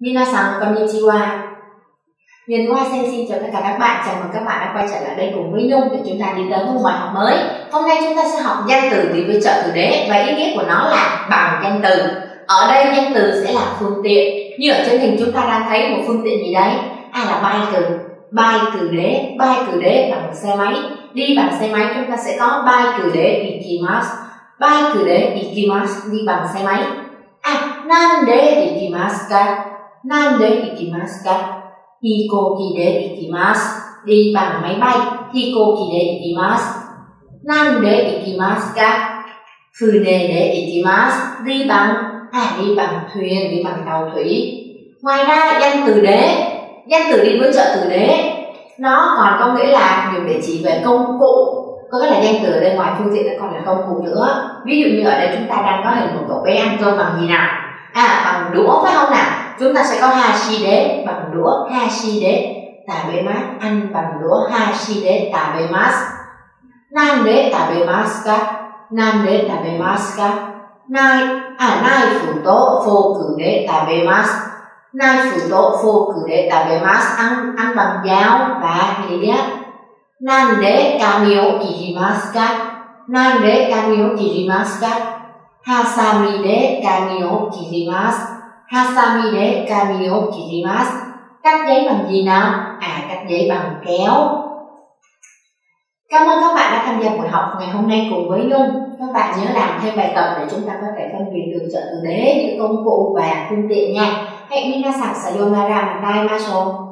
Minasan konnichiwa. Huyền Hoa Sen xin chào tất cả các bạn, chào mừng các bạn đã quay trở lại đây cùng với Nhung để chúng ta đi tới một bài học mới. Hôm nay chúng ta sẽ học danh từ đi với trợ từ đế và ý nghĩa của nó là bằng danh từ. Ở đây danh từ sẽ là phương tiện. Như ở trên hình chúng ta đang thấy một phương tiện gì đấy? À là bay từ, bay từ đế, bay từ đế bằng xe máy. Đi bằng xe máy chúng ta sẽ có bay từ đế ikimasu, bay từ đế ikimasu đi bằng xe máy. À, nan đế ikimasu? Nan de ikimasu? Hikoki de ikimasu đi bằng máy bay Hikoki de ikimasu Nan de ikimasu ka Fune de ikimasu đi bằng à đi bằng thuyền, đi bằng tàu thủy. Ngoài ra, danh từ đế, danh từ đi với trợ từ đế, nó còn có nghĩa là nhiều để chỉ về công cụ. Có nghĩa là danh từ ở đây ngoài phương diện nó còn là công cụ nữa. Ví dụ như ở đây chúng ta đang có hình một cậu bé ăn cơm bằng gì nào? À bằng đũa phải không? Chúng ta sẽ có hashide bằng đũa hashide tabemas ăn bằng đũa hashide tabemas nande tabemas ka đế tabemas ka. Nai à nai phủ tố phô cử đế tabemas nai phủ tố phô cử đế tabemas ăn ăn bằng dao và gì đó nande kamio kirimasu ka. Nande kamio kirimasu ka. Hasami de kamio kirimasu Hasami de kamio kirimasu Cắt giấy bằng gì nào? À, cắt giấy bằng kéo. Cảm ơn các bạn đã tham gia buổi học ngày hôm nay cùng với Nhung. Các bạn nhớ làm thêm bài tập để chúng ta có thể phân biệt được trợ từ đế, những công cụ và phương tiện nha. Hẹn minasan sayonara, tai maso